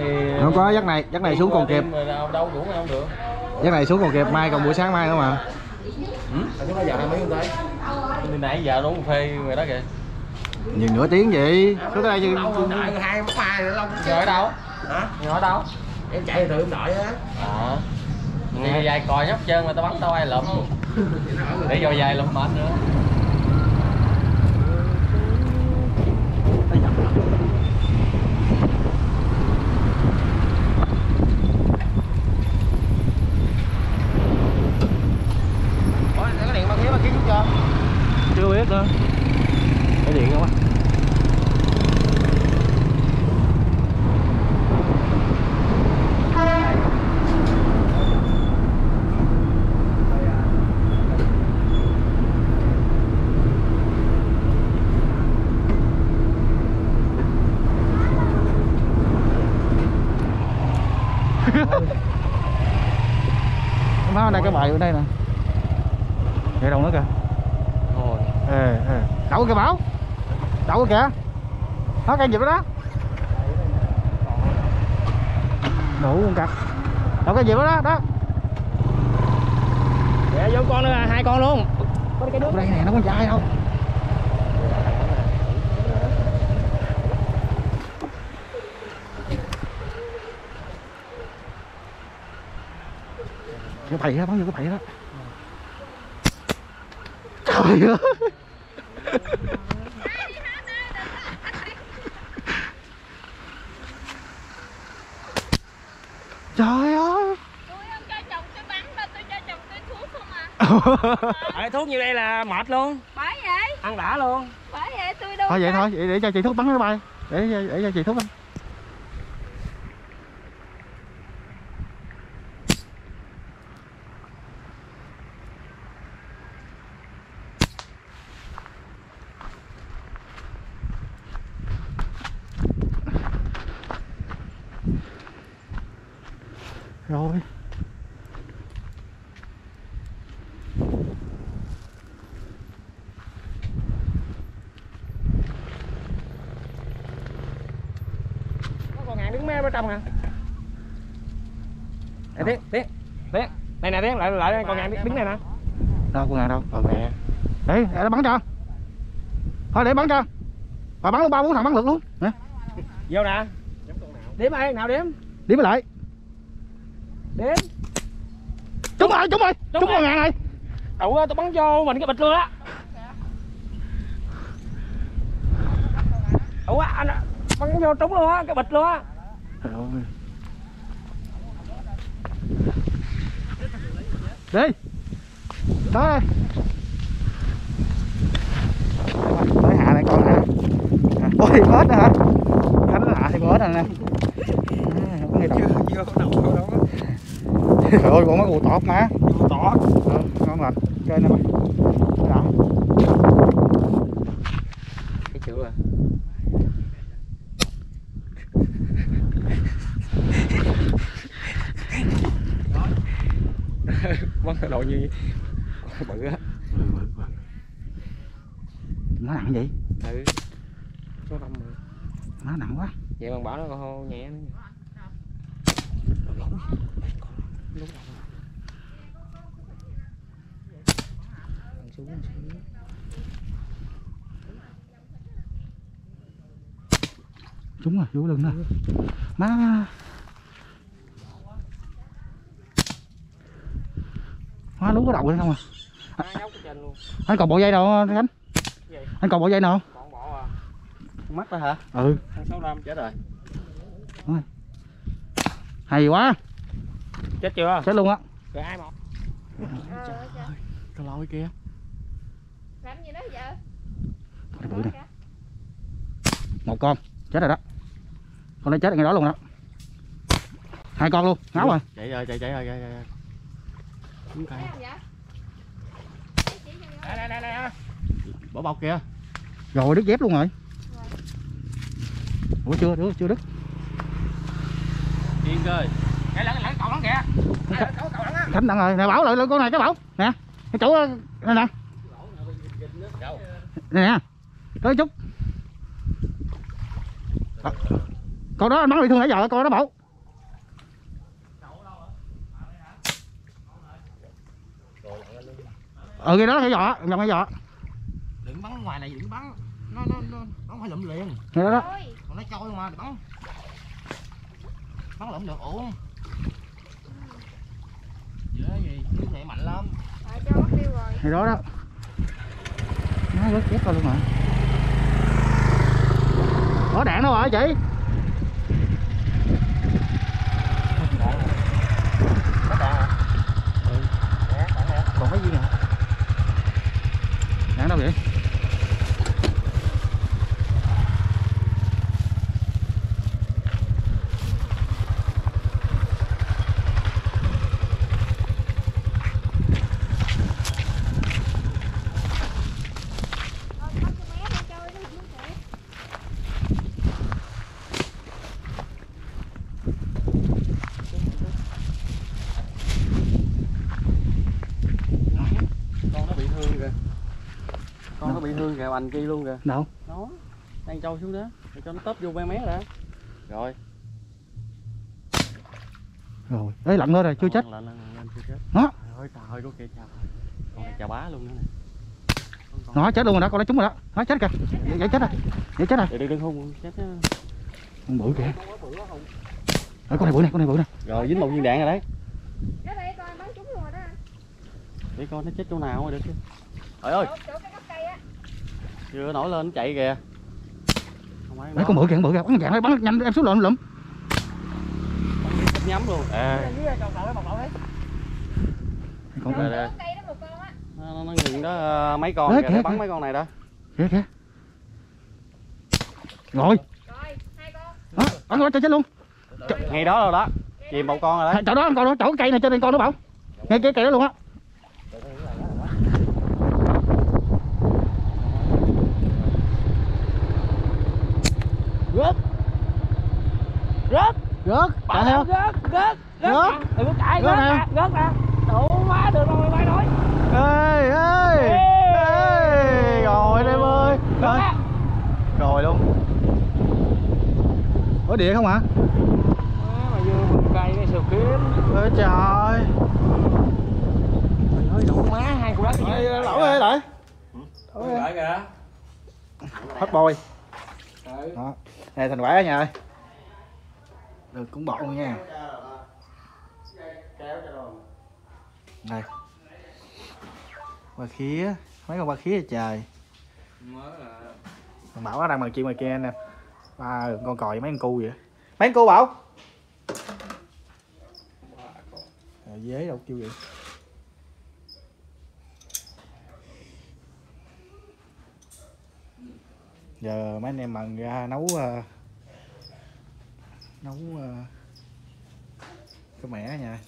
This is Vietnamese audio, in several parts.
thì không có giấc này giấc này xuống còn kịp. Rồi đâu đâu đủ không được? Giấc này xuống còn kịp mai còn buổi sáng mai nữa mà chúng ta giờ hai mấy tới từ nãy giờ uống cà phê người đó kìa. Nhiều nửa tiếng vậy. Xuống tới đây chứ. Đợi hai mất mai rồi giờ ở đâu? Hả? Giờ ở đâu? Em chạy từ em đợi á. À. Thì dài còi nhóc chân mà tao bắn tao ai lụm. Để vô dài lụm mệt nữa Ủa, cái điện bao nhiêu mà ký chút cho? chưa biết nữa cái điện không á Má đây cái bài ở đây nè. Vậy đâu nữa kìa. Thôi. ờ ờ đậu kìa bảo. Đậu kìa. Nó cây gì đó đó. Đủ con cặp. Đậu cây gì đó đó đó. Dạ, vô con nữa à, hai con luôn. ở đây nè. nó có dài đâu cái bầy đó bắn vô cái bầy đó. Trời ơi. Trời ơi. Tôi không cho chồng tôi bắn mà tôi cho chồng tôi thuốc không à thuốc như đây là mệt luôn, bởi vậy. Ăn đã luôn. bởi vậy tôi đâu thôi vậy thôi vậy để cho chị thuốc bắn nó bay. Để để cho chị thuốc bắn rồi Có con ngàn đứng mé bên trong hả? Nè Tiến, Tiến, Tiến. Đây nè Tiến, lại lại con ngàn đứng này nè. đâu con ngàn đâu Ờ nè. để để nó bắn cho thôi để bắn cho bà bắn luôn ba bốn thằng bắn lượt luôn nè Vô nè. Đếm ai, nào đếm? điểm lại Đếm. trúng rồi trúng rồi Trúng rồi. ngàn này Đậu ơi, tao bắn vô mình cái bịch luôn á. Ủa anh ạ, bắn vô trúng luôn á, cái bịch luôn á. Đi tới tới hạ này con nè ôi ếch nữa hả khánh hạ thì ếch này nè À, Chưa có đầu đâu đâu. Trời ơi con mấy cù tọt mà Tỏ. ừ, ngon lành. Chơi nè mày. Đó Cái chữ à. bắn cái độ như bự á. Nó nặng vậy? Ừ. Số năm rồi. Nó nặng quá. Vậy bằng bảo nó còn nhẹ nữa lúc đầu Ăn xuống ăn xuống trúng rồi vô lưng nè. Má. Má lú có đầu lên không à? Hai nhóc ở trên luôn. Anh còn bộ dây đâu không, khánh anh còn bộ dây nào không? à. Mắt đó hả? Ừ. Sáu năm chết rồi. Hay quá chết chưa? Chết luôn á. Rồi ai một cái lôi kia làm gì đó vợ Cái bự này một con. Chết rồi đó. Con này chết ngay đó luôn đó. Hai con luôn. Ngáo rồi. Chạy rồi chạy chạy rồi chạy vậy? Đây đây đây đây bỏ bọc kìa. Rồi đứt dép luôn rồi. Ủa chưa chưa chưa đứt. Yên cơ cái lẫn lẫn cậu lẫn kìa Cái khánh đặng rồi nè bảo lại con này cái bảo. Nè cái chỗ này nè. Nè tới chút. Đó. con đó anh bắn bị thương nãy giờ con đó bảo. Ừ cái đó cái giỏ nhầm cái giỏ đừng bắn ngoài này đừng bắn. Nó nó nó nó phải lụm liền. Cái đó còn nó trôi mà bắn. Bắn lụm được uổng dễ gì nước này mạnh lắm. À, cho mất tiêu rồi. cái đó đó. Nó rớt chết coi luôn mà có đạn đâu hả chị còn mấy viên à đạn đâu vậy Thôi, bắt con bé đi chơi nó không thể. con nó bị thương kìa con nó bị thương kìa bành kia luôn kìa. Đâu? Nó đang trâu xuống đó. Để cho nó tấp vô be mé đã rồi. Rồi. Ấy lặn nữa rồi chưa chết. chưa Đó. ơi trời ơi có chào. Con này chào bá luôn nữa nè. Con- con- nó chết luôn rồi đó con nó trúng rồi đó. Nó chết kìa. Vậy, vậy chết rồi vậy chết rồi. Đừng đừng đừng không chết con bự kìa. Ê, con này bự này con này bự này rồi dính một viên đạn rồi đấy. Cái đây coi bắn trúng luôn rồi đó. để coi nó chết chỗ nào rồi được chứ. Trời ơi Chỗ, chỗ cái gốc cây á. Chưa nổi lên nó chạy kìa. Đấy, con bự kìa con bự kìa. Bắn dạng bắn nhanh em xuống lượm lượm nhắm luôn. À. Con Đây, đây. gốc cây đó một con á. nó, nó, nó nhìn đó ờ, mấy con Đấy, kìa kìa, nó bắn kìa. mấy con này đó. Kìa kìa. Rồi Rồi, hai con. đó bắn nó cho chết luôn. Ngay đó rồi đó. Chìm một con rồi đấy. Chỗ đó con đó chỗ cây này trên đây con đó bảo. Ngay cái cây đó luôn á rớt rớt chạy theo. rớt rớt rớt đừng có chạy Rớt nè. rớt nè đủ má được rồi bay nói ê ê. Ê. Rồi đây ơi. Rồi. rồi luôn. Có địa không hả? Má mà vừa mình cây cái sườn kiếm. Ôi trời. Ơi đủ má hai cục đất Ê, lẩu ơi lại lại kìa hết bôi. Đó. Này thành quả nhà ơi được cũng luôn nha. Này ba. Khía. Mấy con ba khía trời? Thằng bảo nó đang bằng chuyện ngoài kia nè. Ba con còi mấy con cu vậy? Mấy con cu bảo? À, dế đâu kêu vậy? Giờ mấy anh em bằng ra nấu ờ, nấu ờ, cái mẻ nha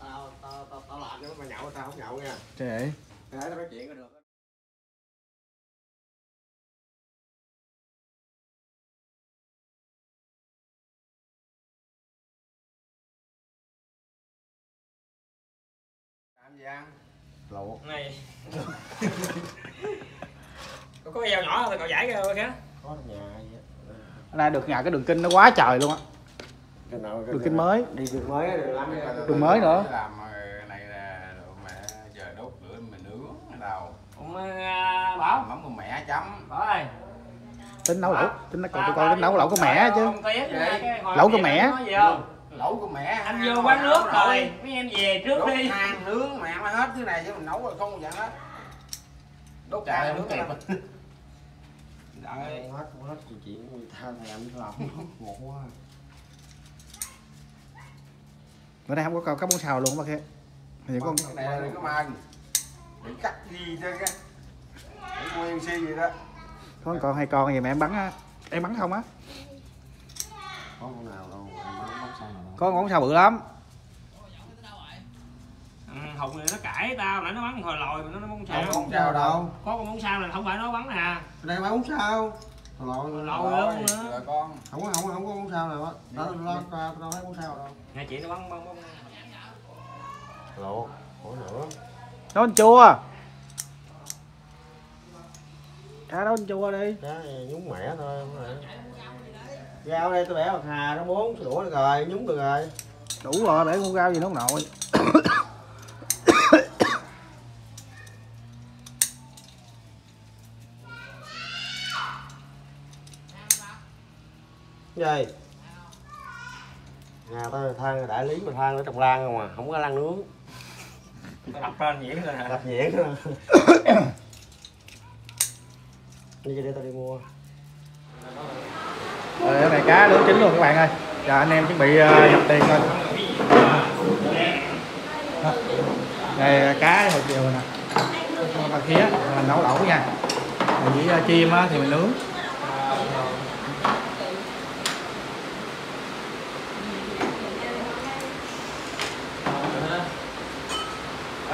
tao tao tao tao làm cho mày nhậu tao không nhậu nha. Trời ơi. Để tao nói chuyện có được làm gì ăn lẩu này có cái dao nhỏ thì cậu giải ra kìa. Có trong nhà nay được nhà cái đường kinh nó quá trời luôn á. Cái nào đường kinh mới. Đi đường mới đường mới nữa. Làm ờ, này là đồ mẹ giờ đốt lửa mình nướng ở đầu ông bảo. Mắm con mẹ chấm. Ơi. Tính nấu lẩu. Tính nó còn tụi con tính nấu lẩu có mẻ chứ. Lẩu gì không? lẩu của mẹ anh vô quán nước rồi. mấy em về trước đi. nướng mẹ nó hết thứ này chứ mình nấu rồi không vậy đó. Đốt than nướng kẹp đợi hết hết chuyện chuyện người ta làm làm ngột quá bữa nay không có câu cá bóng xào luôn bác kia thì con này là đừng có mần đừng cắt gì chứ cái Để nguyên si gì đó. Con con hai con gì mà em bắn á. Em bắn không á? Có con nào đâu em bắn bắn sao có con bóng xào bự lắm ừ, hùng này nó cãi tao nãy nó bắn hồi lòi mà nó nó bắn sao? Có con sao đâu. Có con bóng sao này không phải nó bắn nè. Đây bắn bắn sao? Lội. lội luôn nữa. rồi con. Không có không có không có bắn sao nào á. Đó lo tao tao thấy bắn sao đâu. Nghe chị nó bắn bắn bắn. Lộ ủa nữa nấu anh chua. Cá nấu anh chua đi. Cá nhúng mẻ thôi không phải. Rau đây tôi bẻ bạc hà nó muốn đũa được rồi, nhúng được rồi. đủ rồi bể con rau gì nó không nổi Gì? Nhà tao than đại lý mà than ở trồng lan không à, không có lan nướng, đập lên vậy rồi đập nhẽn thôi. Đi cho để tao đi mua. Rồi cái này cá nướng chín luôn các bạn ơi Giờ anh em chuẩn bị uh, nhập tiền thôi Đó. Đây cá hồi chiều nè Con khía mình nấu lẩu nha Còn với uh, chim á, thì mình nướng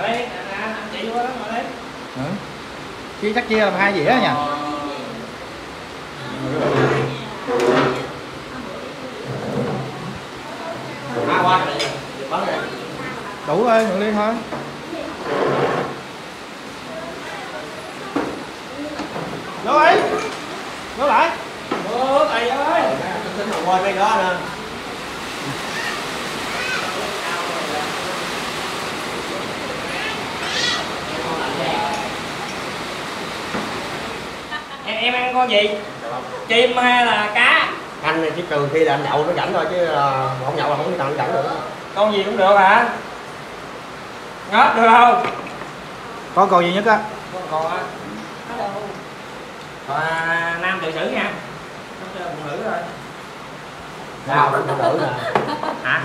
đấy anh chị qua đó ngồi đấy ừ. Chia chắc chia làm hai dĩa nha. Đủ ơi, một ly thôi. Vô ấy? Vô lại? Ô, thầy ơi. Tính mà qua bên đó nè. Em, em ăn con gì? Chim hay là cá? Anh này chỉ trừ khi là anh nhậu nó rảnh thôi chứ là không nhậu là không có rảnh được. con gì cũng được hả? Ngớt được không? Con còn gì nhất á? Con còn á à, nam tự xử nha. Không chơi phụ nữ rồi Sao, phụ nữ nè. hả